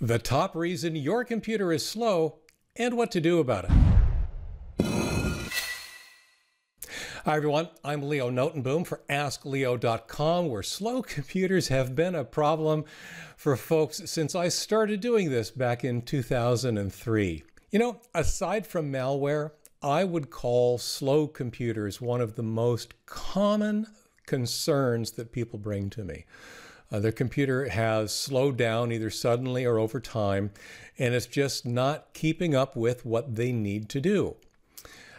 the top reason your computer is slow, and what to do about it. Hi everyone, I'm Leo Notenboom for AskLeo.com, where slow computers have been a problem for folks since I started doing this back in 2003. You know, aside from malware, I would call slow computers one of the most common concerns that people bring to me. Uh, their computer has slowed down either suddenly or over time, and it's just not keeping up with what they need to do.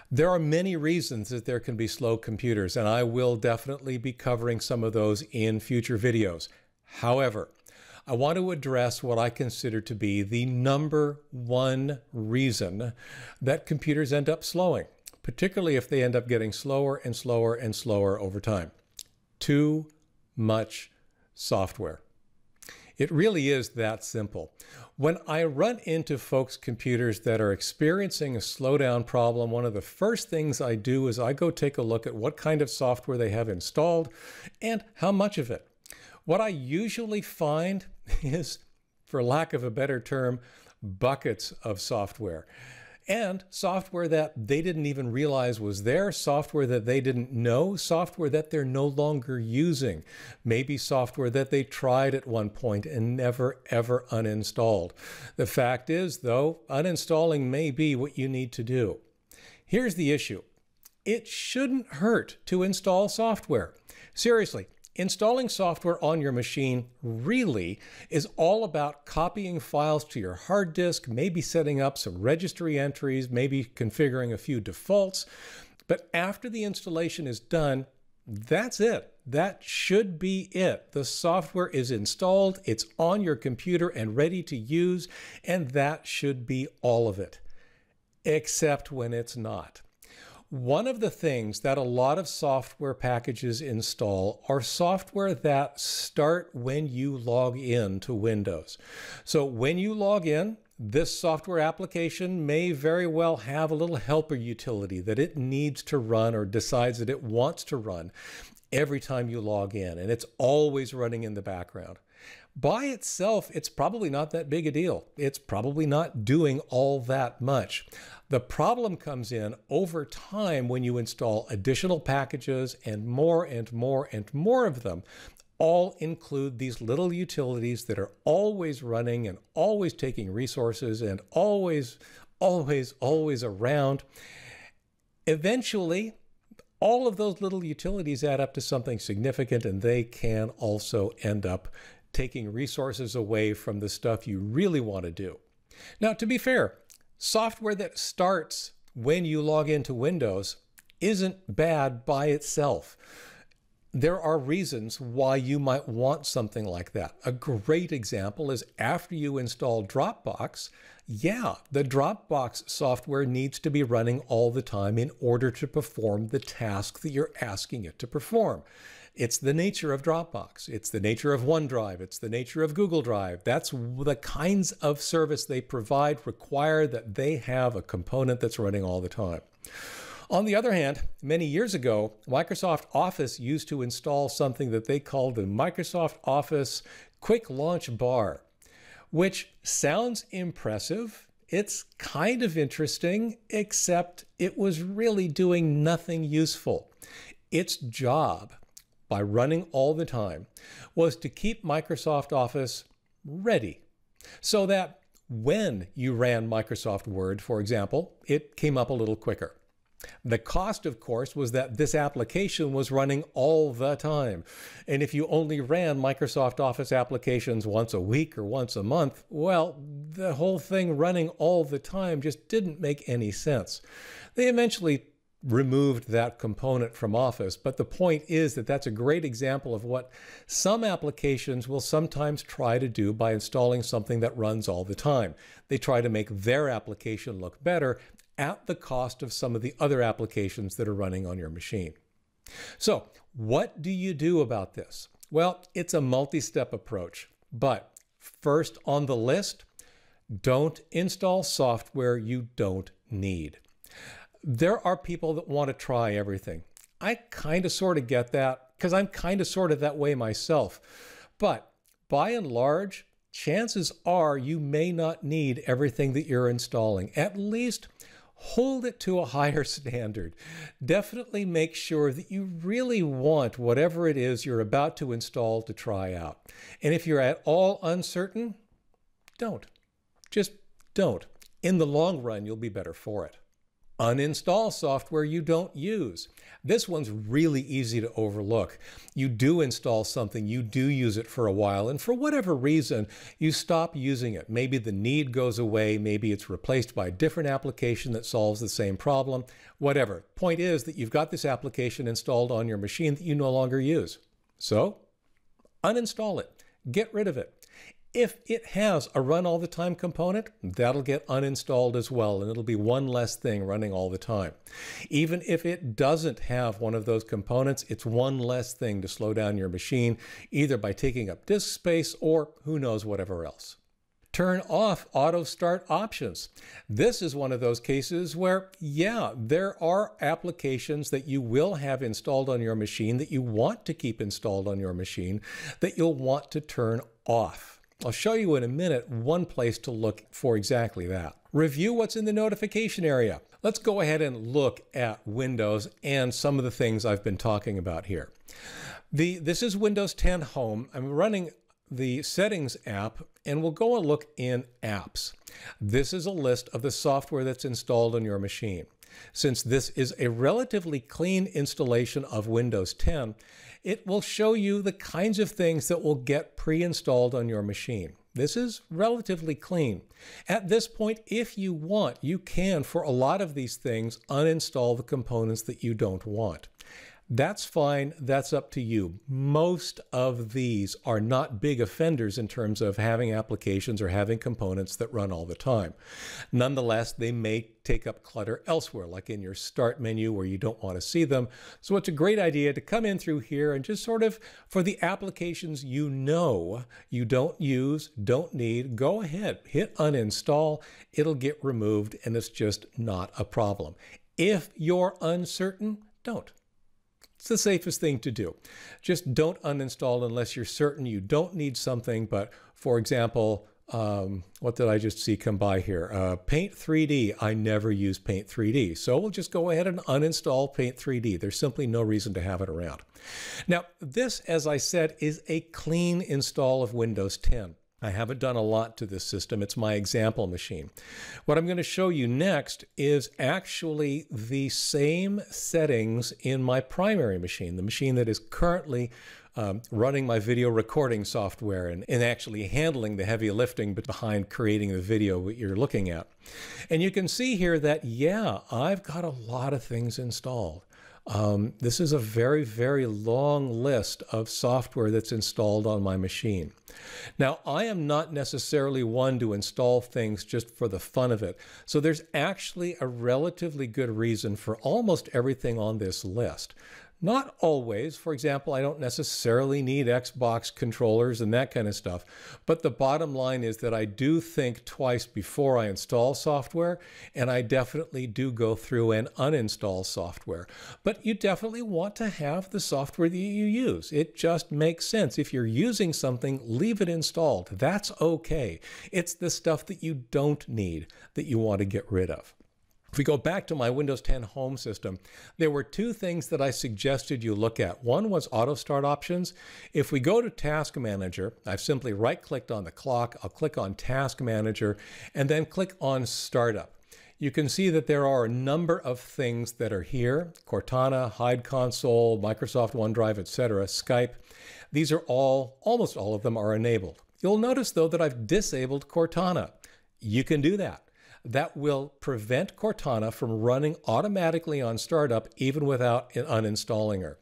There are many reasons that there can be slow computers, and I will definitely be covering some of those in future videos. However, I want to address what I consider to be the number one reason that computers end up slowing, particularly if they end up getting slower and slower and slower over time. Too much software. It really is that simple. When I run into folks' computers that are experiencing a slowdown problem, one of the first things I do is I go take a look at what kind of software they have installed and how much of it. What I usually find is, for lack of a better term, buckets of software and software that they didn't even realize was there, software that they didn't know, software that they're no longer using, maybe software that they tried at one point and never ever uninstalled. The fact is, though, uninstalling may be what you need to do. Here's the issue it shouldn't hurt to install software. Seriously, Installing software on your machine really is all about copying files to your hard disk, maybe setting up some registry entries, maybe configuring a few defaults. But after the installation is done, that's it. That should be it. The software is installed, it's on your computer and ready to use, and that should be all of it, except when it's not. One of the things that a lot of software packages install are software that start when you log in to Windows. So when you log in, this software application may very well have a little helper utility that it needs to run or decides that it wants to run every time you log in, and it's always running in the background. By itself, it's probably not that big a deal. It's probably not doing all that much. The problem comes in over time when you install additional packages and more and more and more of them all include these little utilities that are always running and always taking resources and always, always, always around. Eventually, all of those little utilities add up to something significant and they can also end up taking resources away from the stuff you really want to do. Now, to be fair, software that starts when you log into Windows isn't bad by itself. There are reasons why you might want something like that. A great example is after you install Dropbox, yeah, the Dropbox software needs to be running all the time in order to perform the task that you're asking it to perform. It's the nature of Dropbox. It's the nature of OneDrive. It's the nature of Google Drive. That's the kinds of service they provide require that they have a component that's running all the time. On the other hand, many years ago, Microsoft Office used to install something that they called the Microsoft Office Quick Launch Bar, which sounds impressive. It's kind of interesting, except it was really doing nothing useful. Its job by running all the time was to keep Microsoft Office ready so that when you ran Microsoft Word, for example, it came up a little quicker. The cost, of course, was that this application was running all the time. And if you only ran Microsoft Office applications once a week or once a month, well, the whole thing running all the time just didn't make any sense. They eventually removed that component from Office. But the point is that that's a great example of what some applications will sometimes try to do by installing something that runs all the time. They try to make their application look better at the cost of some of the other applications that are running on your machine. So, what do you do about this? Well, it's a multi step approach. But first on the list, don't install software you don't need there are people that want to try everything. I kind of sort of get that because I'm kind of sort of that way myself. But by and large, chances are you may not need everything that you're installing. At least hold it to a higher standard. Definitely make sure that you really want whatever it is you're about to install to try out. And if you're at all uncertain, don't. Just don't. In the long run, you'll be better for it. Uninstall software you don't use. This one's really easy to overlook. You do install something, you do use it for a while, and for whatever reason, you stop using it. Maybe the need goes away, maybe it's replaced by a different application that solves the same problem, whatever. Point is that you've got this application installed on your machine that you no longer use. So, uninstall it, get rid of it. If it has a run all the time component, that'll get uninstalled as well, and it'll be one less thing running all the time. Even if it doesn't have one of those components, it's one less thing to slow down your machine, either by taking up disk space or who knows whatever else. Turn off auto start options. This is one of those cases where, yeah, there are applications that you will have installed on your machine that you want to keep installed on your machine that you'll want to turn off. I'll show you in a minute one place to look for exactly that. Review what's in the notification area. Let's go ahead and look at Windows and some of the things I've been talking about here. The, this is Windows 10 Home. I'm running the Settings app and we'll go and look in Apps. This is a list of the software that's installed on your machine. Since this is a relatively clean installation of Windows 10, it will show you the kinds of things that will get pre-installed on your machine. This is relatively clean. At this point, if you want, you can, for a lot of these things, uninstall the components that you don't want. That's fine. That's up to you. Most of these are not big offenders in terms of having applications or having components that run all the time. Nonetheless, they may take up clutter elsewhere, like in your start menu where you don't want to see them. So it's a great idea to come in through here and just sort of, for the applications you know you don't use, don't need, go ahead, hit uninstall. It'll get removed and it's just not a problem. If you're uncertain, don't. It's the safest thing to do. Just don't uninstall unless you're certain you don't need something. But for example, um, what did I just see come by here? Uh, Paint 3D. I never use Paint 3D. So we'll just go ahead and uninstall Paint 3D. There's simply no reason to have it around. Now, this, as I said, is a clean install of Windows 10. I haven't done a lot to this system. It's my example machine. What I'm going to show you next is actually the same settings in my primary machine, the machine that is currently um, running my video recording software and, and actually handling the heavy lifting behind creating the video that you're looking at. And you can see here that, yeah, I've got a lot of things installed. Um, this is a very, very long list of software that's installed on my machine. Now, I am not necessarily one to install things just for the fun of it. So there's actually a relatively good reason for almost everything on this list. Not always. For example, I don't necessarily need Xbox controllers and that kind of stuff. But the bottom line is that I do think twice before I install software, and I definitely do go through and uninstall software. But you definitely want to have the software that you use. It just makes sense. If you're using something, leave it installed. That's okay. It's the stuff that you don't need that you want to get rid of. If we go back to my Windows 10 home system, there were two things that I suggested you look at. One was auto start options. If we go to Task Manager, I've simply right clicked on the clock, I'll click on Task Manager, and then click on Startup. You can see that there are a number of things that are here, Cortana, Hide Console, Microsoft OneDrive, etc., Skype. These are all, almost all of them are enabled. You'll notice though that I've disabled Cortana. You can do that that will prevent Cortana from running automatically on startup even without uninstalling her.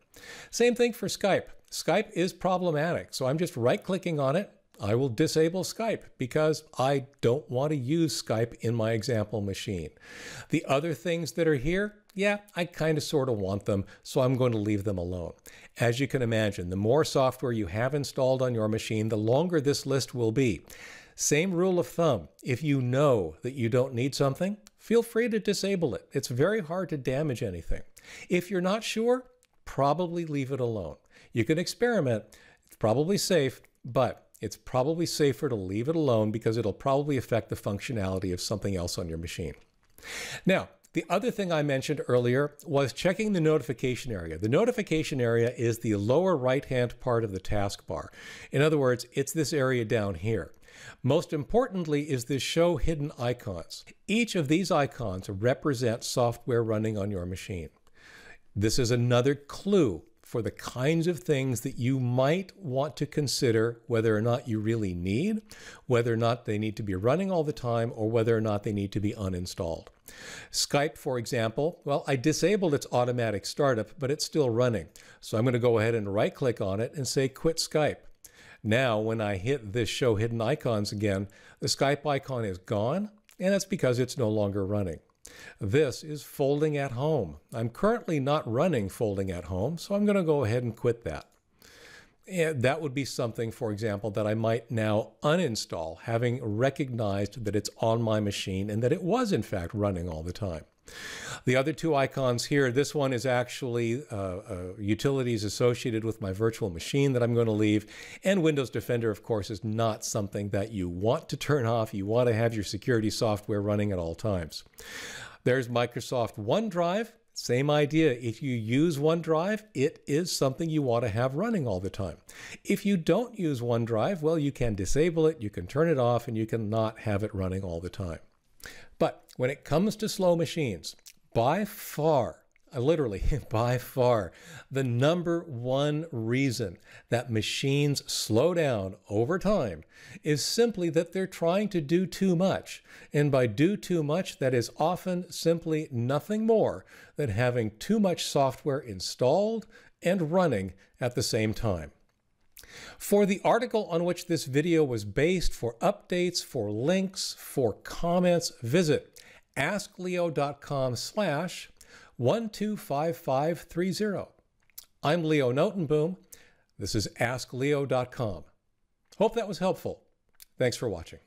Same thing for Skype. Skype is problematic, so I'm just right clicking on it. I will disable Skype because I don't want to use Skype in my example machine. The other things that are here, yeah, I kind of sort of want them, so I'm going to leave them alone. As you can imagine, the more software you have installed on your machine, the longer this list will be. Same rule of thumb. If you know that you don't need something, feel free to disable it. It's very hard to damage anything. If you're not sure, probably leave it alone. You can experiment. It's probably safe, but it's probably safer to leave it alone because it'll probably affect the functionality of something else on your machine. Now, the other thing I mentioned earlier was checking the notification area. The notification area is the lower right-hand part of the taskbar. In other words, it's this area down here. Most importantly is this show hidden icons. Each of these icons represent software running on your machine. This is another clue for the kinds of things that you might want to consider whether or not you really need, whether or not they need to be running all the time, or whether or not they need to be uninstalled. Skype, for example, well, I disabled its automatic startup, but it's still running. So I'm going to go ahead and right click on it and say quit Skype. Now, when I hit this show hidden icons again, the Skype icon is gone, and that's because it's no longer running. This is folding at home. I'm currently not running folding at home, so I'm going to go ahead and quit that. And that would be something, for example, that I might now uninstall, having recognized that it's on my machine and that it was in fact running all the time. The other two icons here, this one is actually uh, uh, utilities associated with my virtual machine that I'm going to leave. And Windows Defender, of course, is not something that you want to turn off. You want to have your security software running at all times. There's Microsoft OneDrive. Same idea. If you use OneDrive, it is something you want to have running all the time. If you don't use OneDrive, well, you can disable it, you can turn it off, and you can not have it running all the time. But when it comes to slow machines, by far, literally by far, the number one reason that machines slow down over time is simply that they're trying to do too much. And by do too much, that is often simply nothing more than having too much software installed and running at the same time. For the article on which this video was based, for updates, for links, for comments, visit askleo.com slash 125530. I'm Leo Notenboom. This is askleo.com. Hope that was helpful. Thanks for watching.